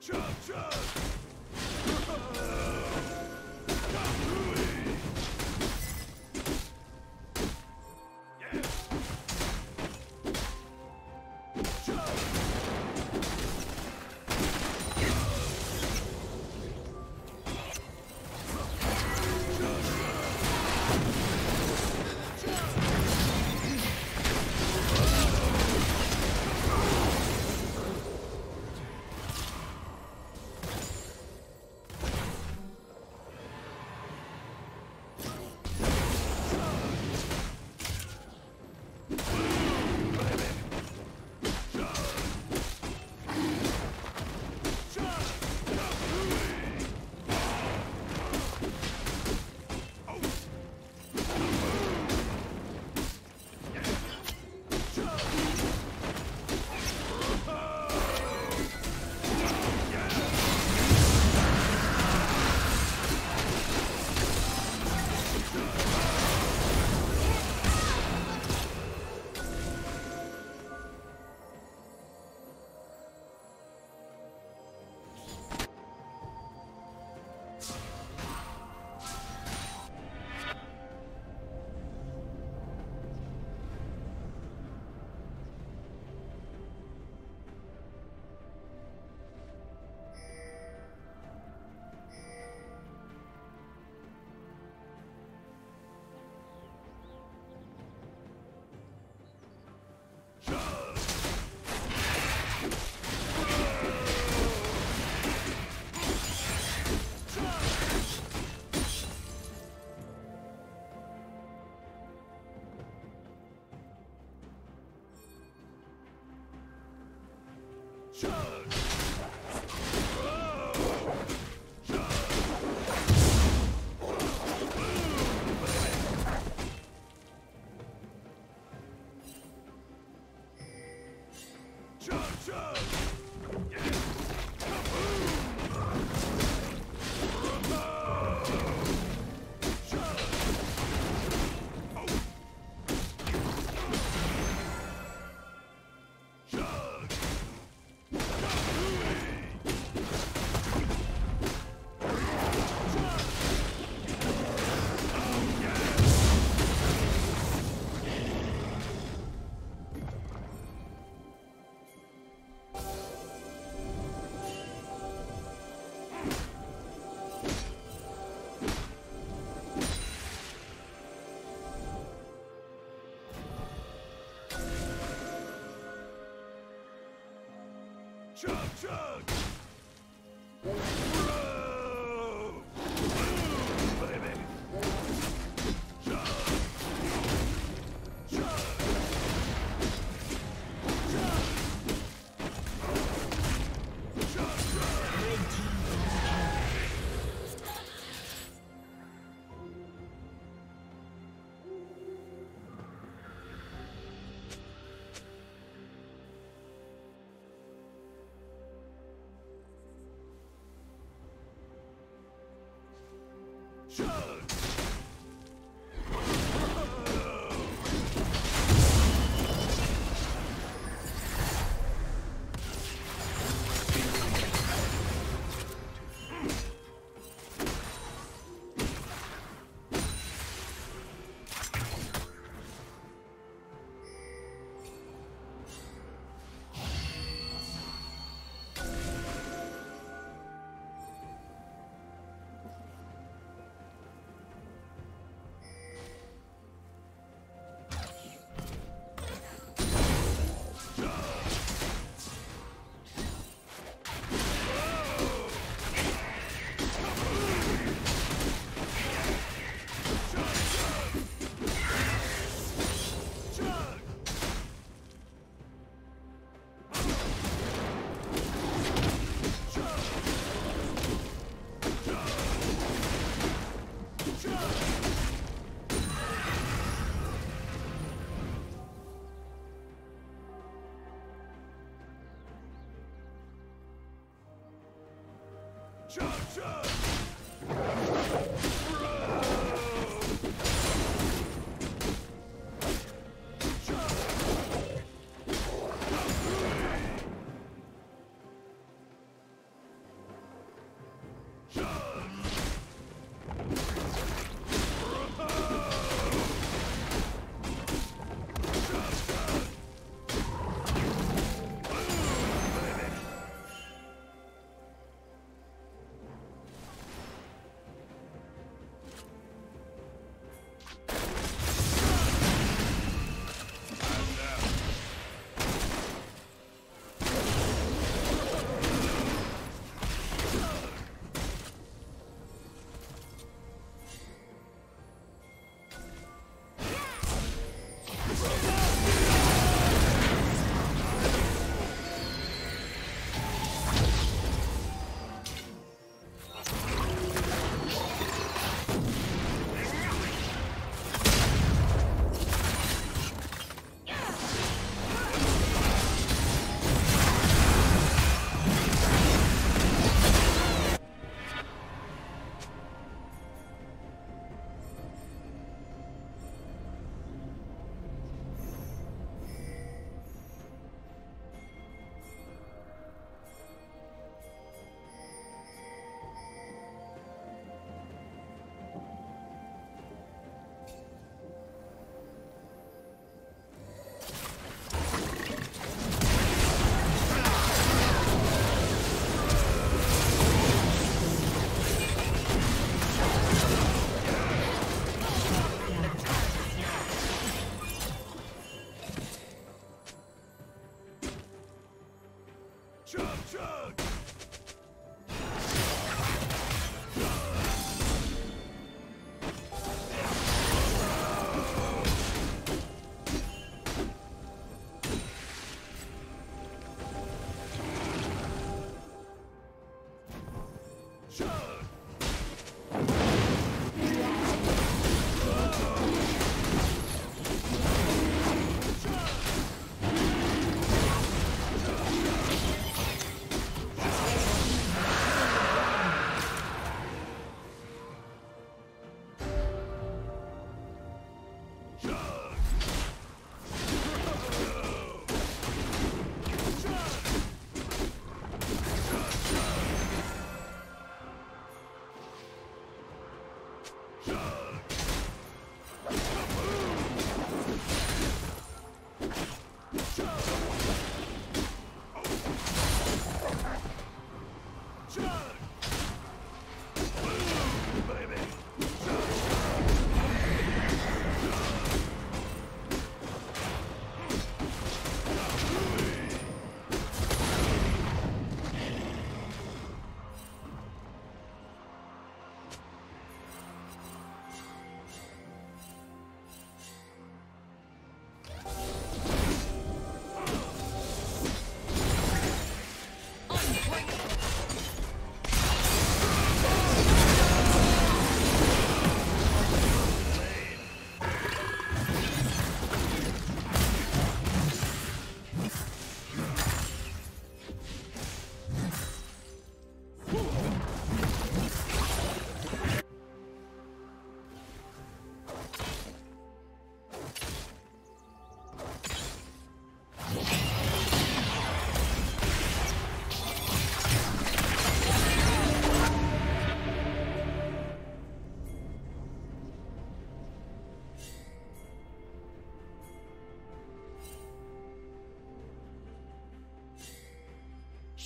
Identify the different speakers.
Speaker 1: Chug, chug! blood. Show! Charge! Charge!